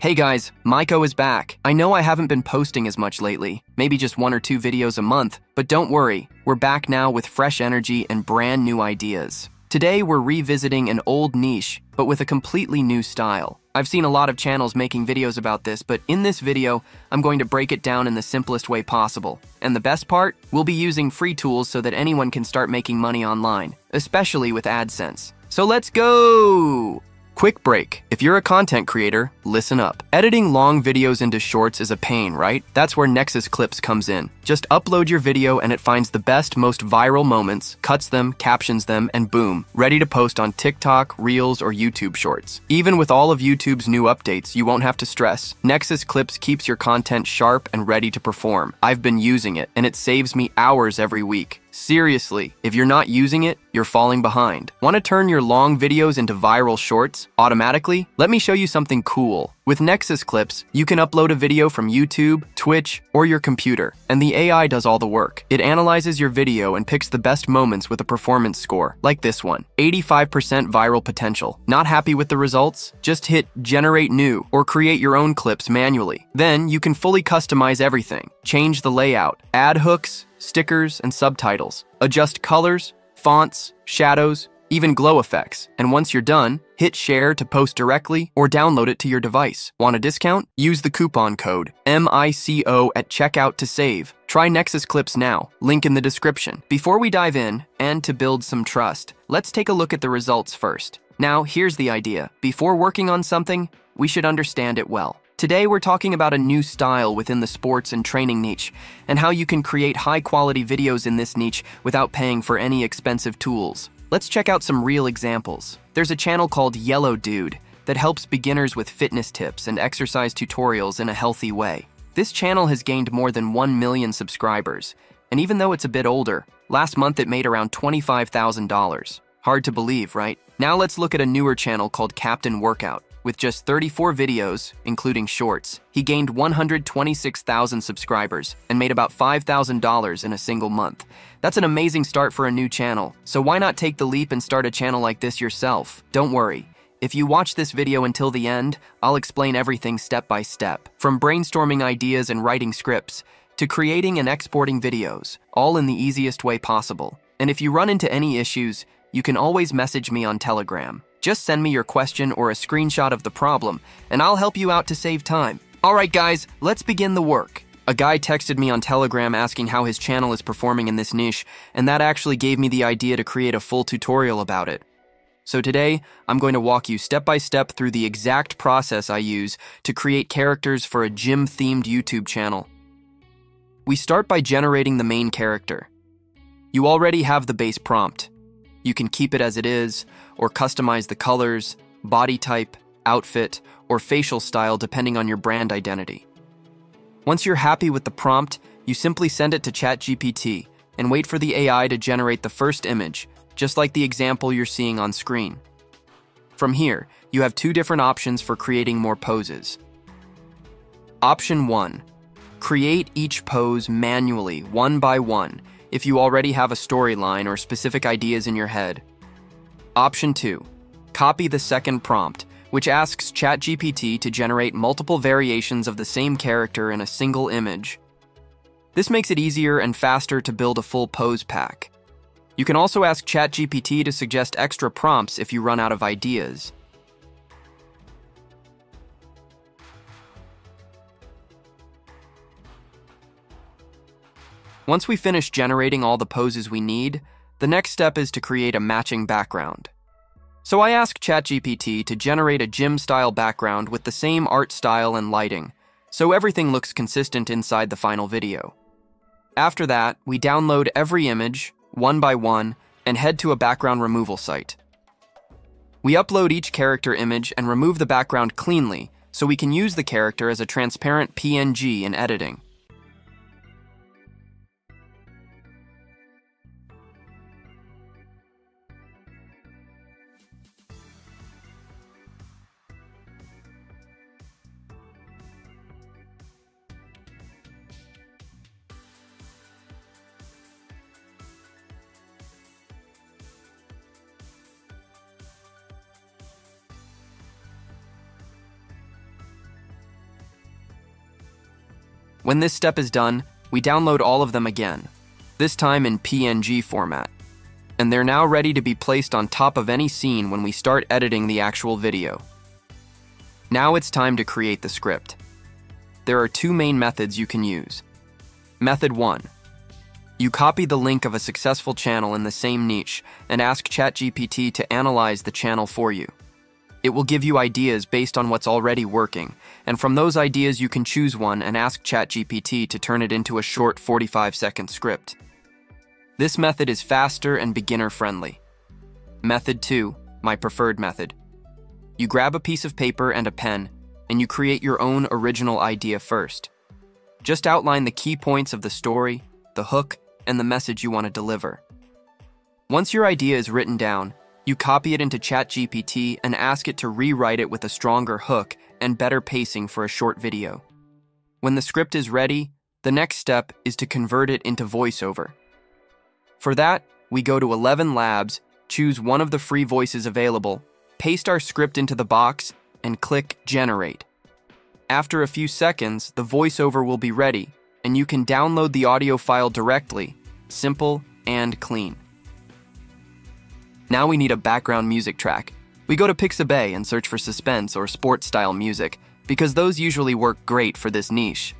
Hey guys, MICO is back. I know I haven't been posting as much lately, maybe just one or two videos a month, but don't worry, we're back now with fresh energy and brand new ideas. Today we're revisiting an old niche, but with a completely new style. I've seen a lot of channels making videos about this, but in this video, I'm going to break it down in the simplest way possible. And the best part, we'll be using free tools so that anyone can start making money online, especially with AdSense. So let's go! Quick break. If you're a content creator, listen up. Editing long videos into shorts is a pain, right? That's where Nexus Clips comes in. Just upload your video and it finds the best, most viral moments, cuts them, captions them, and boom, ready to post on TikTok, Reels, or YouTube Shorts. Even with all of YouTube's new updates, you won't have to stress. Nexus Clips keeps your content sharp and ready to perform. I've been using it, and it saves me hours every week. Seriously, if you're not using it, you're falling behind. Want to turn your long videos into viral shorts automatically? Let me show you something cool. With Nexus Clips, you can upload a video from YouTube, Twitch, or your computer, and the AI does all the work. It analyzes your video and picks the best moments with a performance score, like this one 85% viral potential. Not happy with the results? Just hit Generate New or create your own clips manually. Then you can fully customize everything, change the layout, add hooks, stickers, and subtitles, adjust colors, fonts, shadows, even glow effects. And once you're done, hit share to post directly or download it to your device. Want a discount? Use the coupon code MICO at checkout to save. Try Nexus Clips now, link in the description. Before we dive in, and to build some trust, let's take a look at the results first. Now, here's the idea. Before working on something, we should understand it well. Today, we're talking about a new style within the sports and training niche, and how you can create high quality videos in this niche without paying for any expensive tools. Let's check out some real examples. There's a channel called Yellow Dude that helps beginners with fitness tips and exercise tutorials in a healthy way. This channel has gained more than 1 million subscribers, and even though it's a bit older, last month it made around $25,000. Hard to believe, right? Now let's look at a newer channel called Captain Workout. With just 34 videos, including shorts, he gained 126,000 subscribers and made about $5,000 in a single month. That's an amazing start for a new channel, so why not take the leap and start a channel like this yourself? Don't worry. If you watch this video until the end, I'll explain everything step by step, from brainstorming ideas and writing scripts, to creating and exporting videos, all in the easiest way possible. And if you run into any issues, you can always message me on Telegram. Just send me your question or a screenshot of the problem, and I'll help you out to save time. Alright guys, let's begin the work. A guy texted me on Telegram asking how his channel is performing in this niche, and that actually gave me the idea to create a full tutorial about it. So today, I'm going to walk you step by step through the exact process I use to create characters for a gym-themed YouTube channel. We start by generating the main character. You already have the base prompt. You can keep it as it is, or customize the colors, body type, outfit, or facial style depending on your brand identity. Once you're happy with the prompt, you simply send it to ChatGPT and wait for the AI to generate the first image, just like the example you're seeing on screen. From here, you have two different options for creating more poses. Option 1. Create each pose manually, one by one, if you already have a storyline or specific ideas in your head. Option 2. Copy the second prompt, which asks ChatGPT to generate multiple variations of the same character in a single image. This makes it easier and faster to build a full pose pack. You can also ask ChatGPT to suggest extra prompts if you run out of ideas. Once we finish generating all the poses we need, the next step is to create a matching background. So I asked ChatGPT to generate a gym-style background with the same art style and lighting, so everything looks consistent inside the final video. After that, we download every image, one by one, and head to a background removal site. We upload each character image and remove the background cleanly, so we can use the character as a transparent PNG in editing. When this step is done, we download all of them again, this time in PNG format. And they're now ready to be placed on top of any scene when we start editing the actual video. Now it's time to create the script. There are two main methods you can use. Method 1. You copy the link of a successful channel in the same niche and ask ChatGPT to analyze the channel for you. It will give you ideas based on what's already working, and from those ideas you can choose one and ask ChatGPT to turn it into a short 45 second script. This method is faster and beginner friendly. Method 2, my preferred method. You grab a piece of paper and a pen, and you create your own original idea first. Just outline the key points of the story, the hook, and the message you want to deliver. Once your idea is written down, you copy it into ChatGPT and ask it to rewrite it with a stronger hook and better pacing for a short video. When the script is ready, the next step is to convert it into voiceover. For that, we go to 11 Labs, choose one of the free voices available, paste our script into the box, and click Generate. After a few seconds, the voiceover will be ready, and you can download the audio file directly, simple and clean. Now we need a background music track. We go to Pixabay and search for suspense or sports style music, because those usually work great for this niche.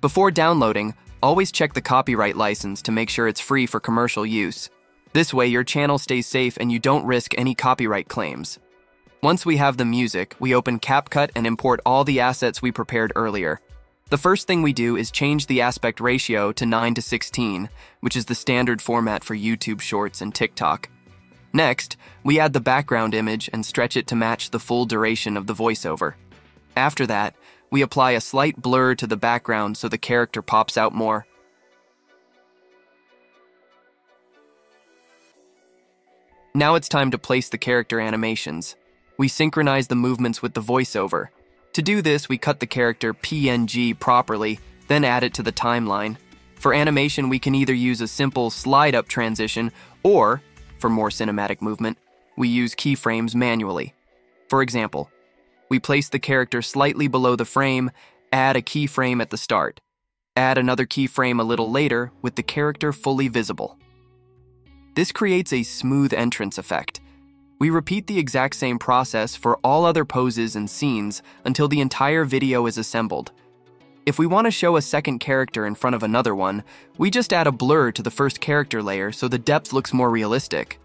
Before downloading, always check the copyright license to make sure it's free for commercial use. This way, your channel stays safe and you don't risk any copyright claims. Once we have the music, we open CapCut and import all the assets we prepared earlier. The first thing we do is change the aspect ratio to 9 to 16, which is the standard format for YouTube Shorts and TikTok. Next, we add the background image and stretch it to match the full duration of the voiceover. After that, we apply a slight blur to the background so the character pops out more. Now it's time to place the character animations. We synchronize the movements with the voiceover, to do this, we cut the character PNG properly, then add it to the timeline. For animation, we can either use a simple slide-up transition, or, for more cinematic movement, we use keyframes manually. For example, we place the character slightly below the frame, add a keyframe at the start. Add another keyframe a little later with the character fully visible. This creates a smooth entrance effect, we repeat the exact same process for all other poses and scenes until the entire video is assembled. If we want to show a second character in front of another one, we just add a blur to the first character layer so the depth looks more realistic.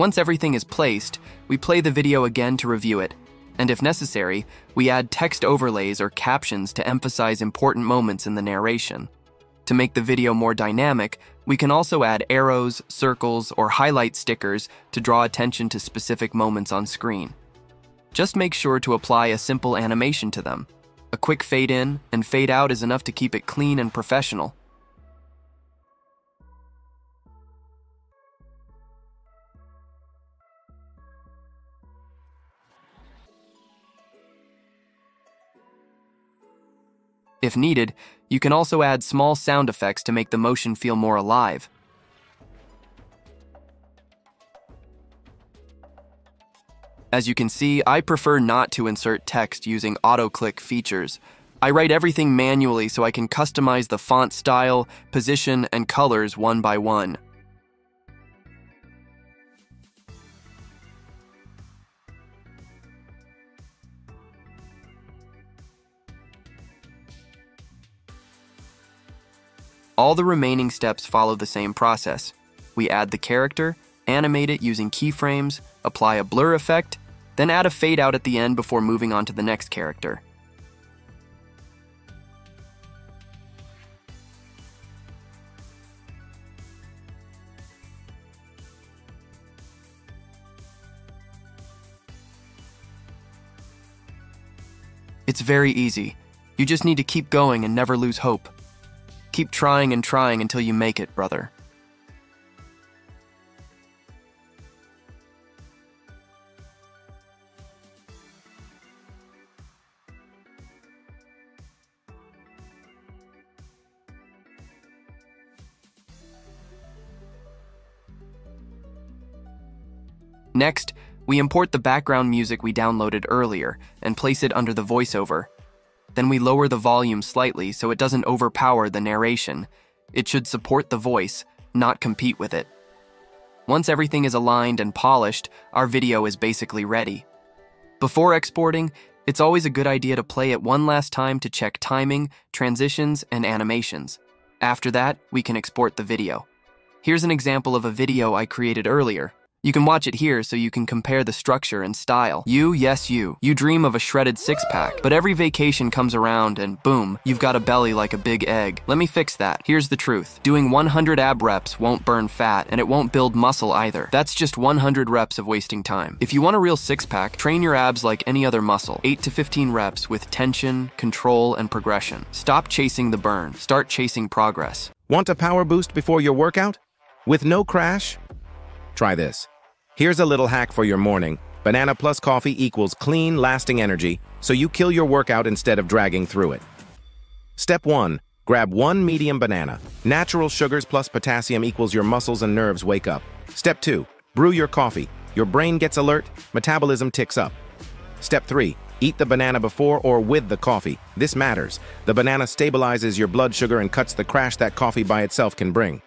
Once everything is placed, we play the video again to review it, and if necessary, we add text overlays or captions to emphasize important moments in the narration. To make the video more dynamic, we can also add arrows, circles, or highlight stickers to draw attention to specific moments on screen. Just make sure to apply a simple animation to them. A quick fade in and fade out is enough to keep it clean and professional. If needed, you can also add small sound effects to make the motion feel more alive. As you can see, I prefer not to insert text using auto-click features. I write everything manually so I can customize the font style, position, and colors one by one. All the remaining steps follow the same process. We add the character, animate it using keyframes, apply a blur effect, then add a fade out at the end before moving on to the next character. It's very easy. You just need to keep going and never lose hope. Keep trying and trying until you make it, brother. Next, we import the background music we downloaded earlier and place it under the voiceover then we lower the volume slightly so it doesn't overpower the narration. It should support the voice, not compete with it. Once everything is aligned and polished, our video is basically ready. Before exporting, it's always a good idea to play it one last time to check timing, transitions, and animations. After that, we can export the video. Here's an example of a video I created earlier. You can watch it here so you can compare the structure and style. You, yes, you. You dream of a shredded six pack, but every vacation comes around and boom, you've got a belly like a big egg. Let me fix that. Here's the truth doing 100 ab reps won't burn fat and it won't build muscle either. That's just 100 reps of wasting time. If you want a real six pack, train your abs like any other muscle 8 to 15 reps with tension, control, and progression. Stop chasing the burn, start chasing progress. Want a power boost before your workout? With no crash? Try this. Here's a little hack for your morning. Banana plus coffee equals clean, lasting energy, so you kill your workout instead of dragging through it. Step 1. Grab one medium banana. Natural sugars plus potassium equals your muscles and nerves wake up. Step 2. Brew your coffee. Your brain gets alert, metabolism ticks up. Step 3. Eat the banana before or with the coffee. This matters. The banana stabilizes your blood sugar and cuts the crash that coffee by itself can bring.